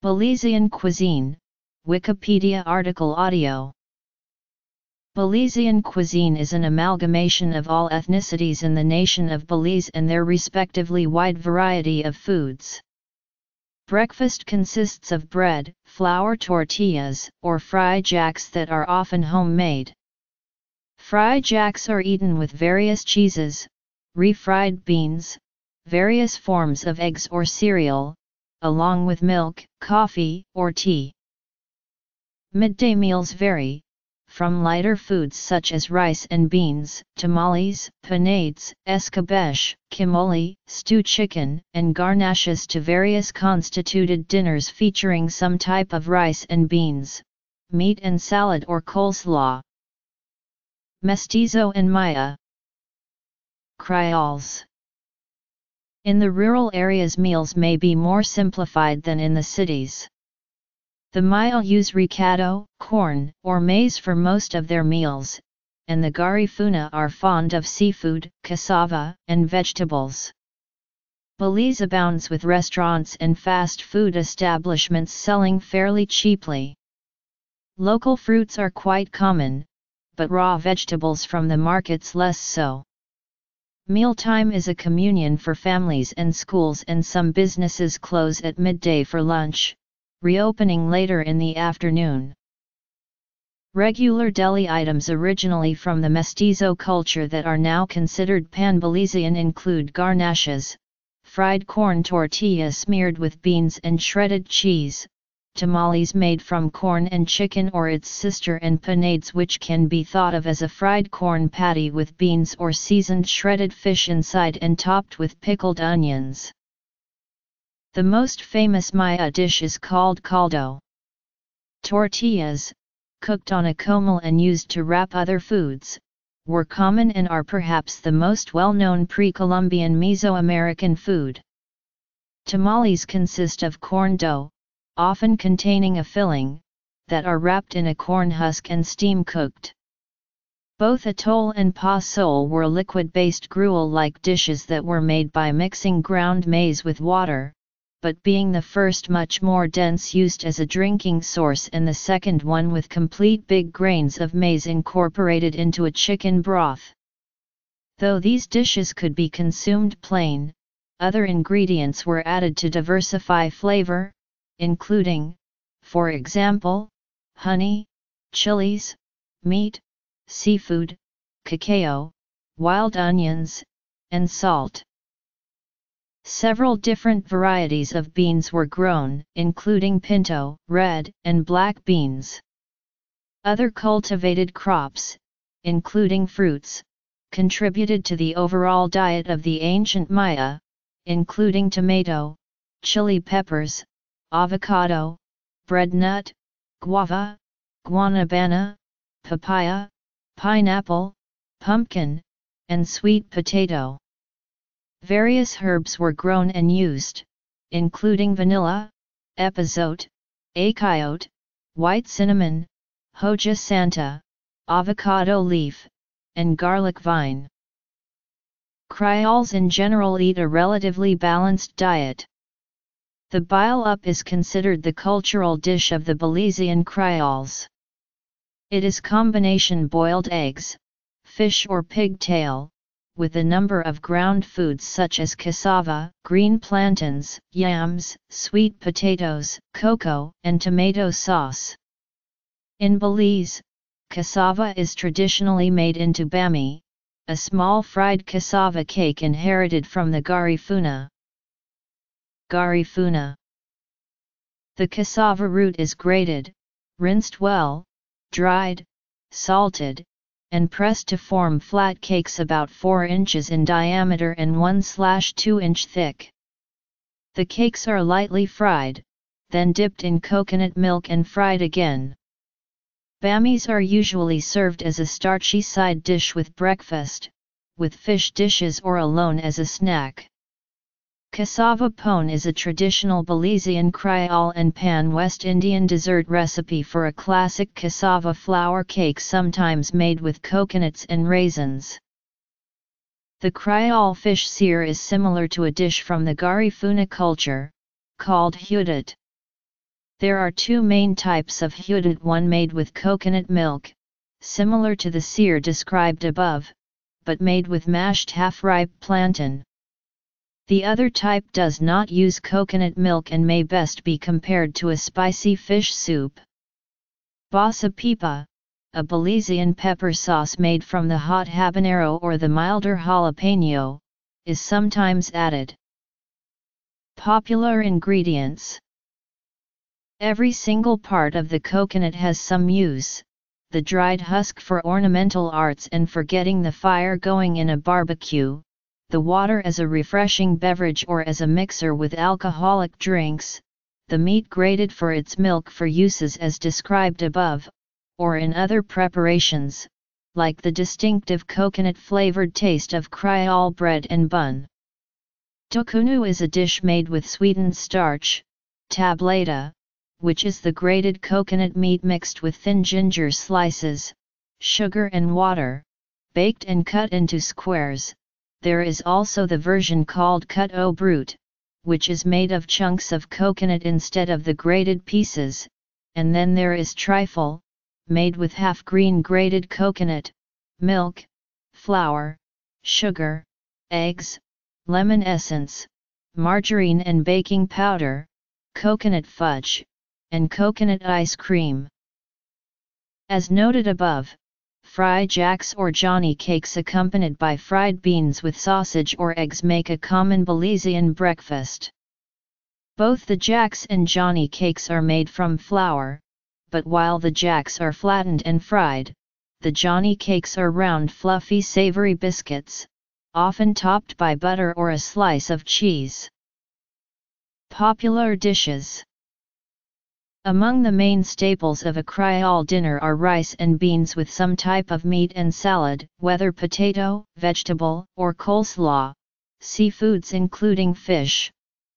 Belizean cuisine, Wikipedia article audio. Belizean cuisine is an amalgamation of all ethnicities in the nation of Belize and their respectively wide variety of foods. Breakfast consists of bread, flour tortillas, or fry jacks that are often homemade. Fry jacks are eaten with various cheeses, refried beans, various forms of eggs or cereal, along with milk, coffee, or tea. Midday meals vary, from lighter foods such as rice and beans, tamales, panades, escabeche, chimole, stew chicken, and garnaches to various constituted dinners featuring some type of rice and beans, meat and salad or coleslaw. Mestizo and Maya Creoles in the rural areas meals may be more simplified than in the cities. The Maya use recado, corn, or maize for most of their meals, and the Garifuna are fond of seafood, cassava, and vegetables. Belize abounds with restaurants and fast food establishments selling fairly cheaply. Local fruits are quite common, but raw vegetables from the markets less so. Mealtime is a communion for families and schools and some businesses close at midday for lunch, reopening later in the afternoon. Regular deli items originally from the mestizo culture that are now considered pan-Belizean include garnaches, fried corn tortilla smeared with beans and shredded cheese, tamales made from corn and chicken or its sister and panades which can be thought of as a fried corn patty with beans or seasoned shredded fish inside and topped with pickled onions. The most famous Maya dish is called caldo. Tortillas, cooked on a comal and used to wrap other foods, were common and are perhaps the most well-known pre-Columbian Mesoamerican food. Tamales consist of corn dough, often containing a filling, that are wrapped in a corn husk and steam cooked. Both atole and pozol were liquid-based gruel-like dishes that were made by mixing ground maize with water, but being the first much more dense used as a drinking source and the second one with complete big grains of maize incorporated into a chicken broth. Though these dishes could be consumed plain, other ingredients were added to diversify flavor, including, for example, honey, chilies, meat, seafood, cacao, wild onions, and salt. Several different varieties of beans were grown, including pinto, red, and black beans. Other cultivated crops, including fruits, contributed to the overall diet of the ancient Maya, including tomato, chili peppers, avocado, breadnut, guava, guanabana, papaya, pineapple, pumpkin, and sweet potato. Various herbs were grown and used, including vanilla, epazote, achiote, white cinnamon, hoja santa, avocado leaf, and garlic vine. Creoles in general eat a relatively balanced diet. The boil-up is considered the cultural dish of the Belizean Creoles. It is combination boiled eggs, fish or pigtail, with a number of ground foods such as cassava, green plantains, yams, sweet potatoes, cocoa, and tomato sauce. In Belize, cassava is traditionally made into bami, a small fried cassava cake inherited from the garifuna. Garifuna. The cassava root is grated, rinsed well, dried, salted, and pressed to form flat cakes about 4 inches in diameter and 1-2 inch thick. The cakes are lightly fried, then dipped in coconut milk and fried again. Bamis are usually served as a starchy side dish with breakfast, with fish dishes or alone as a snack. Cassava pone is a traditional Belizean Creole and pan-West Indian dessert recipe for a classic cassava flour cake sometimes made with coconuts and raisins. The Creole fish sere is similar to a dish from the Garifuna culture, called hudut. There are two main types of hudut one made with coconut milk, similar to the sere described above, but made with mashed half-ripe plantain. The other type does not use coconut milk and may best be compared to a spicy fish soup. Basa pipa, a Belizean pepper sauce made from the hot habanero or the milder jalapeno, is sometimes added. Popular ingredients Every single part of the coconut has some use, the dried husk for ornamental arts and for getting the fire going in a barbecue, the water as a refreshing beverage or as a mixer with alcoholic drinks, the meat grated for its milk for uses as described above, or in other preparations, like the distinctive coconut-flavored taste of Creole bread and bun. Tokunu is a dish made with sweetened starch, tableta, which is the grated coconut meat mixed with thin ginger slices, sugar and water, baked and cut into squares. There is also the version called cut au brut, which is made of chunks of coconut instead of the grated pieces, and then there is trifle, made with half green grated coconut, milk, flour, sugar, eggs, lemon essence, margarine and baking powder, coconut fudge, and coconut ice cream. As noted above, fry jacks or johnny cakes accompanied by fried beans with sausage or eggs make a common Belizean breakfast. Both the jacks and johnny cakes are made from flour, but while the jacks are flattened and fried, the johnny cakes are round fluffy savory biscuits, often topped by butter or a slice of cheese. Popular dishes among the main staples of a Creole dinner are rice and beans with some type of meat and salad, whether potato, vegetable, or coleslaw. Seafoods including fish,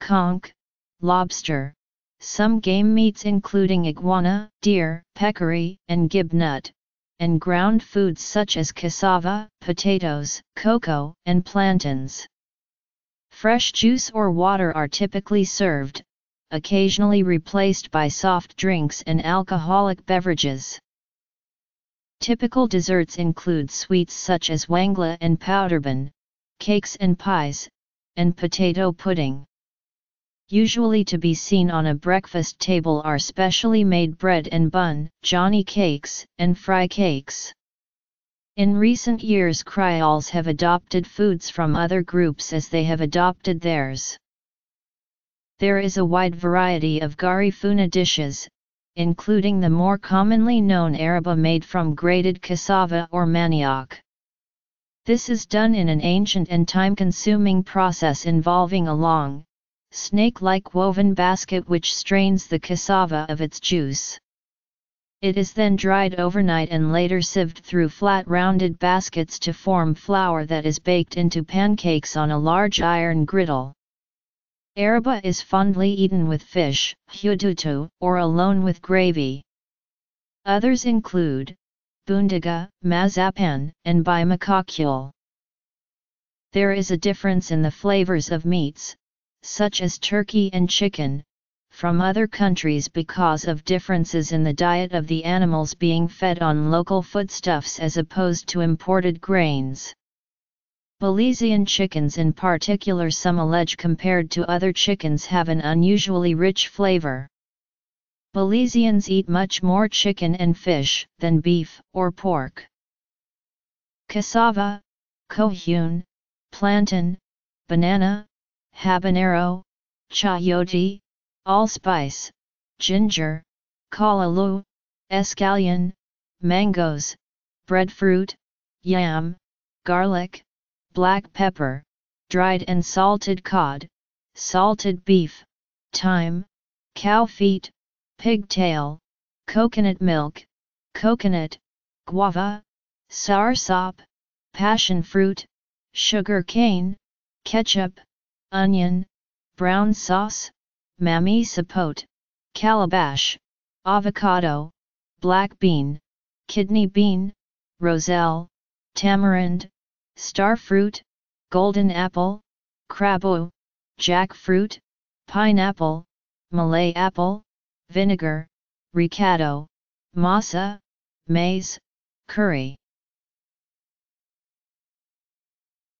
conch, lobster, some game meats including iguana, deer, peccary, and gibnut, and ground foods such as cassava, potatoes, cocoa, and plantains. Fresh juice or water are typically served, occasionally replaced by soft drinks and alcoholic beverages. Typical desserts include sweets such as wangla and powder bun, cakes and pies, and potato pudding. Usually to be seen on a breakfast table are specially made bread and bun, johnny cakes, and fry cakes. In recent years Creoles have adopted foods from other groups as they have adopted theirs. There is a wide variety of garifuna dishes, including the more commonly known araba made from grated cassava or manioc. This is done in an ancient and time-consuming process involving a long, snake-like woven basket which strains the cassava of its juice. It is then dried overnight and later sieved through flat rounded baskets to form flour that is baked into pancakes on a large iron griddle. Araba is fondly eaten with fish, hudutu, or alone with gravy. Others include bundiga, mazapan, and bimacacule. There is a difference in the flavors of meats, such as turkey and chicken, from other countries because of differences in the diet of the animals being fed on local foodstuffs as opposed to imported grains. Belizean chickens in particular some allege compared to other chickens have an unusually rich flavor. Belizeans eat much more chicken and fish than beef or pork. Cassava, cohune, plantain, banana, habanero, chayote, allspice, ginger, callaloo, escallion, mangoes, breadfruit, yam, garlic, black pepper, dried and salted cod, salted beef, thyme, cow feet, pigtail, coconut milk, coconut, guava, soursop, passion fruit, sugar cane, ketchup, onion, brown sauce, mamey sapote, calabash, avocado, black bean, kidney bean, roselle, tamarind, starfruit, golden apple, crabo, jackfruit, pineapple, Malay apple, vinegar, recado, masa, maize, curry.